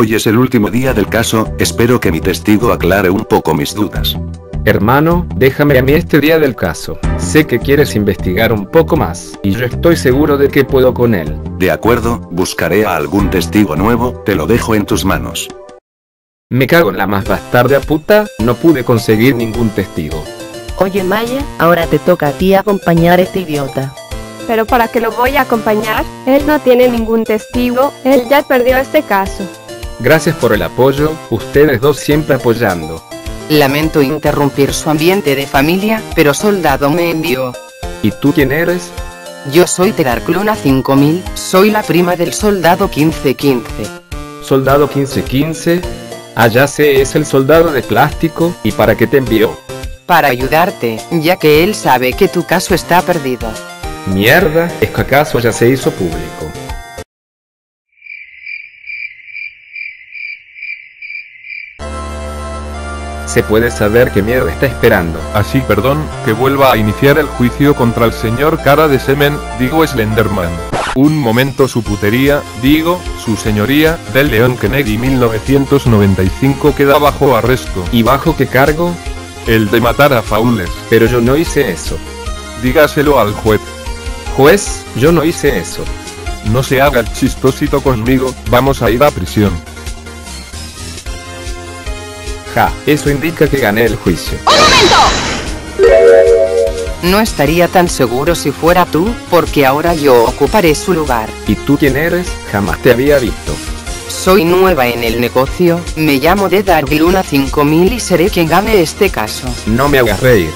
Hoy es el último día del caso, espero que mi testigo aclare un poco mis dudas. Hermano, déjame a mí este día del caso. Sé que quieres investigar un poco más, y yo estoy seguro de que puedo con él. De acuerdo, buscaré a algún testigo nuevo, te lo dejo en tus manos. Me cago en la más bastarda puta, no pude conseguir ningún testigo. Oye Maya, ahora te toca a ti acompañar a este idiota. Pero para qué lo voy a acompañar, él no tiene ningún testigo, él ya perdió este caso. Gracias por el apoyo, ustedes dos siempre apoyando. Lamento interrumpir su ambiente de familia, pero Soldado me envió. ¿Y tú quién eres? Yo soy Terarclona 5000, soy la prima del Soldado 1515. Soldado 1515. Allá sé, es el soldado de plástico, ¿y para qué te envió? Para ayudarte, ya que él sabe que tu caso está perdido. Mierda, ¿es que acaso ya se hizo público? Se puede saber qué mierda está esperando. Así perdón, que vuelva a iniciar el juicio contra el señor cara de semen, digo Slenderman. Un momento su putería, digo, su señoría, del León Kennedy 1995 queda bajo arresto. ¿Y bajo qué cargo? El de matar a Faules. Pero yo no hice eso. Dígaselo al juez. Juez, yo no hice eso. No se haga el chistosito conmigo, vamos a ir a prisión. Ja, eso indica que gané el juicio. No estaría tan seguro si fuera tú, porque ahora yo ocuparé su lugar. ¿Y tú quién eres? Jamás te había visto. Soy nueva en el negocio, me llamo de Dargluna 5000 y seré quien gane este caso. No me hagas reír.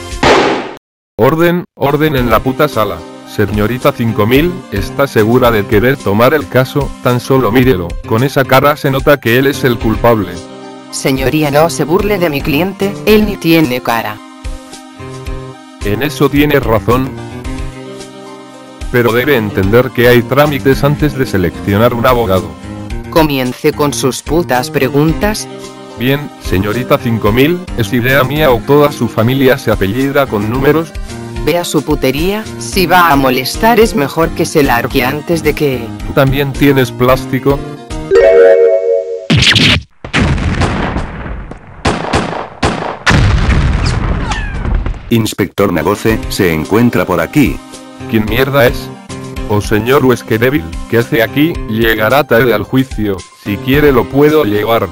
Orden, orden en la puta sala. Señorita 5000, ¿está segura de querer tomar el caso? Tan solo mírelo, con esa cara se nota que él es el culpable. Señoría, no se burle de mi cliente, él ni tiene cara. En eso tiene razón. Pero debe entender que hay trámites antes de seleccionar un abogado. Comience con sus putas preguntas. Bien, señorita 5000, ¿es idea mía o toda su familia se apellida con números? Vea su putería, si va a molestar es mejor que se largue antes de que... ¿Tú también tienes plástico? Inspector Nagoce, se encuentra por aquí. ¿Quién mierda es? O señor Huesquedevil, ¿qué hace aquí? Llegará tarde al juicio, si quiere lo puedo llevar.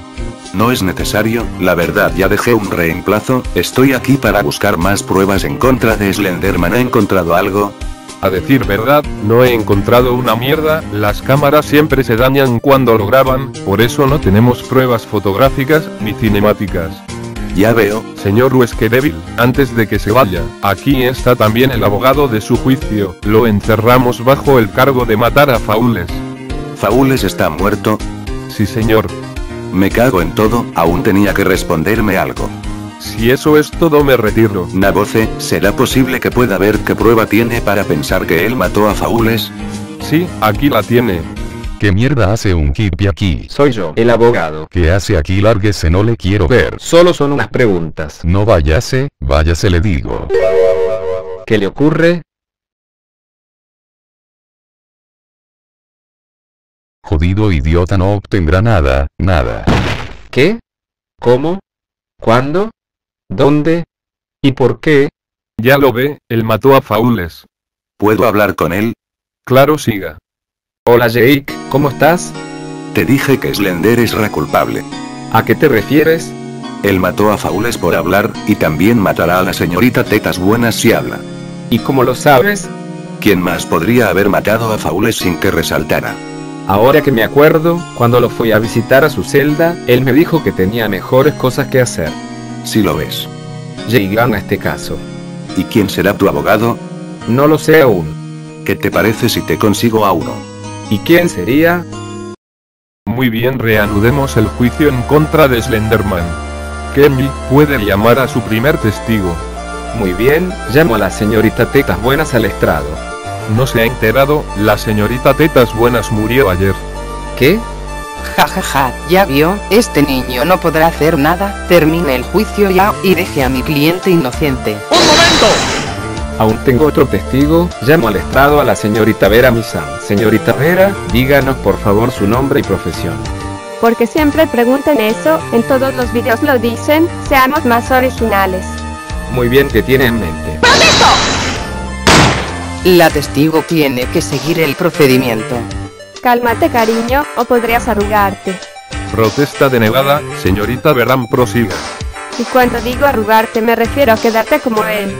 No es necesario, la verdad ya dejé un reemplazo, estoy aquí para buscar más pruebas en contra de Slenderman. ¿Ha encontrado algo? A decir verdad, no he encontrado una mierda, las cámaras siempre se dañan cuando lo graban, por eso no tenemos pruebas fotográficas, ni cinemáticas. Ya veo, Señor Huesquedevil, antes de que se vaya, aquí está también el abogado de su juicio, lo encerramos bajo el cargo de matar a Faules. Faules está muerto. Sí señor, Me cago en todo, aún tenía que responderme algo. si eso es todo me retiro. Nagoce, ¿será posible que pueda ver qué prueba tiene para pensar que él mató a Faules? Sí, aquí la tiene. ¿Qué mierda hace un hippie aquí? Soy yo, el abogado. ¿Qué hace aquí? Lárguese, no le quiero ver. Solo son unas preguntas. No váyase, váyase le digo. ¿Qué le ocurre? Jodido idiota no obtendrá nada, nada. ¿Qué? ¿Cómo? ¿Cuándo? ¿Dónde? ¿Y por qué? Ya lo ve, él mató a Faules. ¿Puedo hablar con él? Claro, siga. Hola Jake, ¿cómo estás? Te dije que Slender es la culpable. ¿A qué te refieres? Él mató a Faules por hablar, y también matará a la señorita Tetas Buenas si habla. ¿Y cómo lo sabes? ¿Quién más podría haber matado a Faules sin que resaltara? Ahora que me acuerdo, cuando lo fui a visitar a su celda, él me dijo que tenía mejores cosas que hacer. Si lo ves. Jake gana este caso. ¿Y quién será tu abogado? No lo sé aún. ¿Qué te parece si te consigo a uno? ¿Y quién sería? Muy bien, reanudemos el juicio en contra de Slenderman. Kenny puede llamar a su primer testigo. Muy bien, llamo a la señorita Tetas Buenas al estrado. No se ha enterado, la señorita Tetas Buenas murió ayer. ¿Qué? Ja ja ja, ya vio, este niño no podrá hacer nada, termine el juicio ya, y deje a mi cliente inocente. Aún tengo otro testigo, llamo al estrado a la señorita Vera Misán. Señorita Vera, díganos por favor su nombre y profesión. porque siempre preguntan eso, en todos los videos lo dicen, seamos más originales. Muy bien que tiene en mente. La testigo tiene que seguir el procedimiento. Cálmate cariño, o podrías arrugarte. Protesta denegada, señorita Verán prosiga. Y cuando digo arrugarte me refiero a quedarte como él.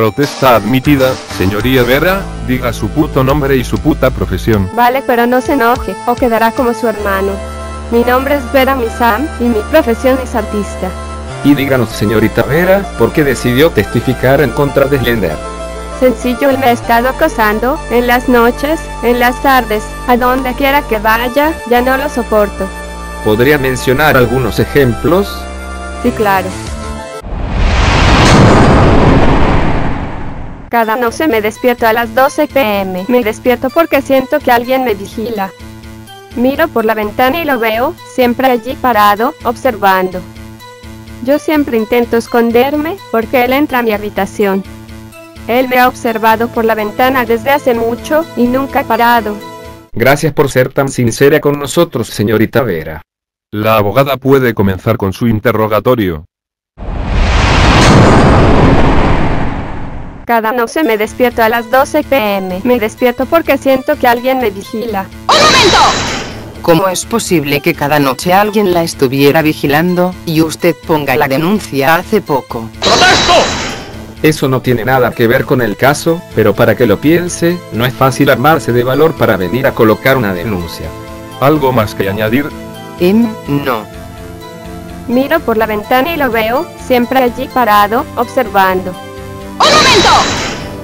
Protesta admitida, señoría Vera, diga su puto nombre y su puta profesión. Vale, pero no se enoje, o quedará como su hermano. Mi nombre es Vera Misam, y mi profesión es artista. Y díganos, señorita Vera, ¿por qué decidió testificar en contra de Slender? Sencillo, él me ha estado acosando, en las noches, en las tardes, a donde quiera que vaya, ya no lo soporto. ¿Podría mencionar algunos ejemplos? Sí, claro. Cada noche me despierto a las 12 pm. Me despierto porque siento que alguien me vigila. Miro por la ventana y lo veo, siempre allí parado, observando. Yo siempre intento esconderme, porque él entra a mi habitación. Él me ha observado por la ventana desde hace mucho, y nunca ha parado. Gracias por ser tan sincera con nosotros, señorita Vera. La abogada puede comenzar con su interrogatorio. Cada noche me despierto a las 12 pm. Me despierto porque siento que alguien me vigila. ¿Cómo es posible que cada noche alguien la estuviera vigilando, y usted ponga la denuncia hace poco? Eso no tiene nada que ver con el caso, pero para que lo piense, no es fácil armarse de valor para venir a colocar una denuncia. ¿Algo más que añadir? Em, no. Miro por la ventana y lo veo, siempre allí parado, observando.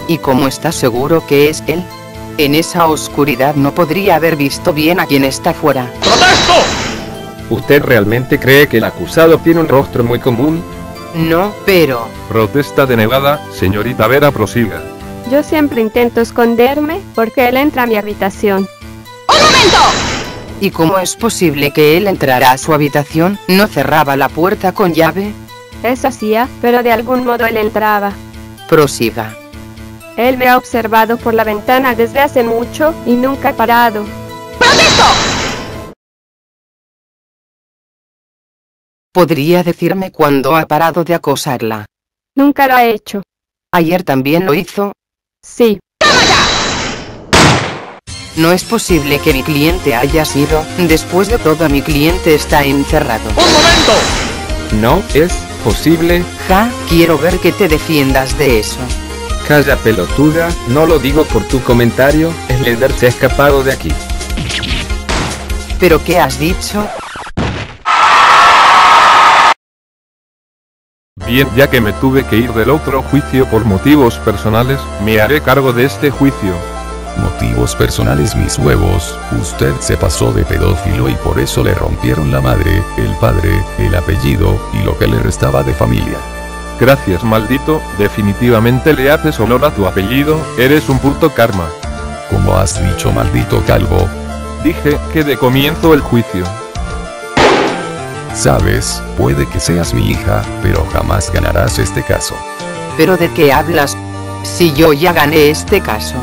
¿Y cómo está seguro que es él? En esa oscuridad no podría haber visto bien a quien está fuera. ¿Usted realmente cree que el acusado tiene un rostro muy común? No, pero... Protesta denegada, señorita Vera prosiga. Yo siempre intento esconderme, porque él entra a mi habitación. ¿Y cómo es posible que él entrara a su habitación? ¿No cerraba la puerta con llave? Eso hacía, pero de algún modo él entraba. Prosiga. Él me ha observado por la ventana desde hace mucho, y nunca ha parado. ¿Podría decirme cuándo ha parado de acosarla? Nunca lo ha hecho. ¿Ayer también lo hizo? Sí. No es posible que mi cliente haya sido, después de todo mi cliente está encerrado. No es posible. Ja, quiero ver que te defiendas de eso. Calla pelotuda, no lo digo por tu comentario, Slender se ha escapado de aquí. ¿Pero qué has dicho? Bien, ya que me tuve que ir del otro juicio por motivos personales, me haré cargo de este juicio. Motivos personales mis huevos, usted se pasó de pedófilo y por eso le rompieron la madre, el padre, el apellido, y lo que le restaba de familia. Gracias maldito, definitivamente le haces honor a tu apellido, eres un puto karma. Como has dicho maldito calvo, Dije que de comienzo el juicio. sabes, puede que seas mi hija, pero jamás ganarás este caso. ¿Pero de qué hablas? Si yo ya gané este caso.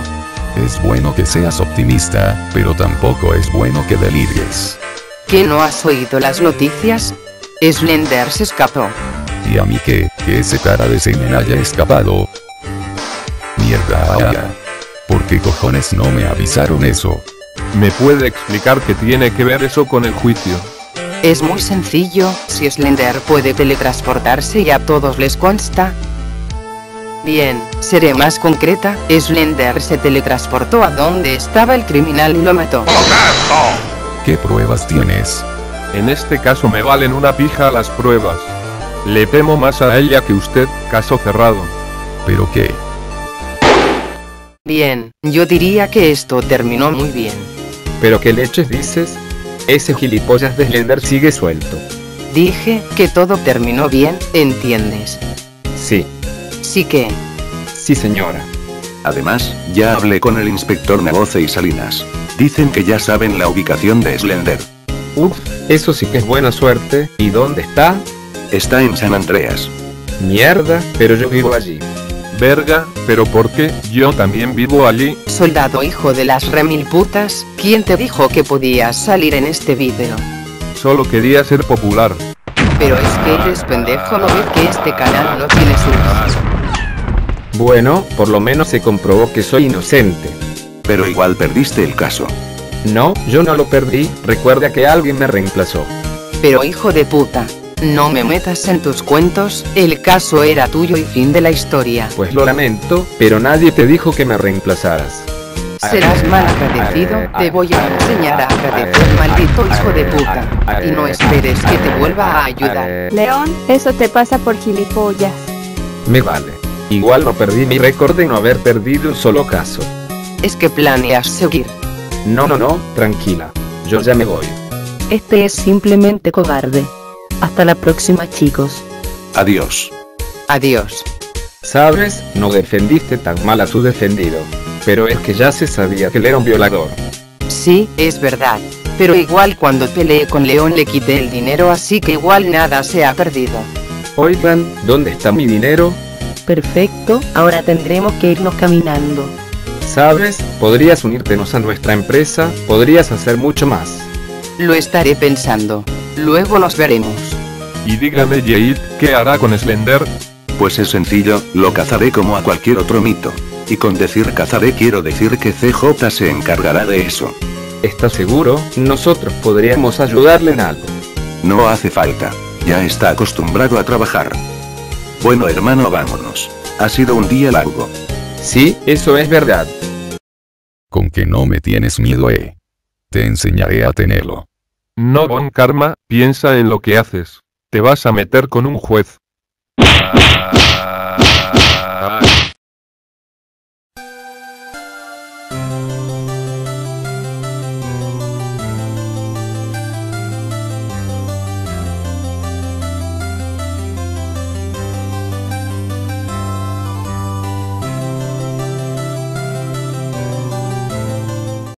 Es bueno que seas optimista, pero tampoco es bueno que deliries. ¿Que no has oído las noticias? Slender se escapó. Y a mí que, que ese cara de semen haya escapado. Mierda ahora. ¿Por qué cojones no me avisaron eso? ¿Me puede explicar qué tiene que ver eso con el juicio? Es muy sencillo, si Slender puede teletransportarse y a todos les consta. Bien, seré más concreta, Slender se teletransportó a donde estaba el criminal y lo mató. ¿Qué pruebas tienes? En este caso me valen una pija las pruebas. Le temo más a ella que usted, caso cerrado. ¿Pero qué? Bien, yo diría que esto terminó muy bien. ¿Pero qué leches dices? Ese gilipollas de Slender sigue suelto. Dije que todo terminó bien, ¿entiendes? Sí, Sí que... sí señora. Además, ya hablé con el inspector Nagoce y Salinas. Dicen que ya saben la ubicación de Slender. Uf, eso sí que es buena suerte. ¿Y dónde está? Está en San Andreas. Mierda, pero yo vivo allí. Verga, pero ¿por qué? Yo también vivo allí. Soldado hijo de las remil putas, ¿quién te dijo que podías salir en este vídeo? Solo quería ser popular. Pero es que eres pendejo, no ves que este canal no tiene subs. Bueno, por lo menos se comprobó que soy inocente. Pero igual perdiste el caso. No, yo no lo perdí, recuerda que alguien me reemplazó. Pero hijo de puta, no me metas en tus cuentos, el caso era tuyo y fin de la historia. Pues lo lamento, pero nadie te dijo que me reemplazaras. Serás mal agradecido, te voy a enseñar a agradecer maldito hijo de puta. Y no esperes que te vuelva a ayudar. León, eso te pasa por gilipollas. Me vale. Igual no perdí mi récord de no haber perdido un solo caso. Es que planeas seguir. No, no, no, tranquila. Yo ya me voy. Este es simplemente cobarde. Hasta la próxima chicos. Adiós. Adiós. ¿Sabes? No defendiste tan mal a tu defendido. Pero es que ya se sabía que él era un violador. Sí, es verdad. Pero igual cuando peleé con León le quité el dinero así que igual nada se ha perdido. Oigan, ¿dónde está mi dinero? Perfecto, ahora tendremos que irnos caminando. ¿Sabes? Podrías unírtenos a nuestra empresa, podrías hacer mucho más. Lo estaré pensando. Luego nos veremos. Y dígame Jade, ¿qué hará con Slender? Pues es sencillo, lo cazaré como a cualquier otro mito. Y con decir cazaré quiero decir que CJ se encargará de eso. ¿Estás seguro? Nosotros podríamos ayudarle en algo. No hace falta. Ya está acostumbrado a trabajar. Bueno hermano vámonos. Ha sido un día largo. Sí, eso es verdad. Con que no me tienes miedo, eh. Te enseñaré a tenerlo. No, Bon Karma, piensa en lo que haces. Te vas a meter con un juez. Ah.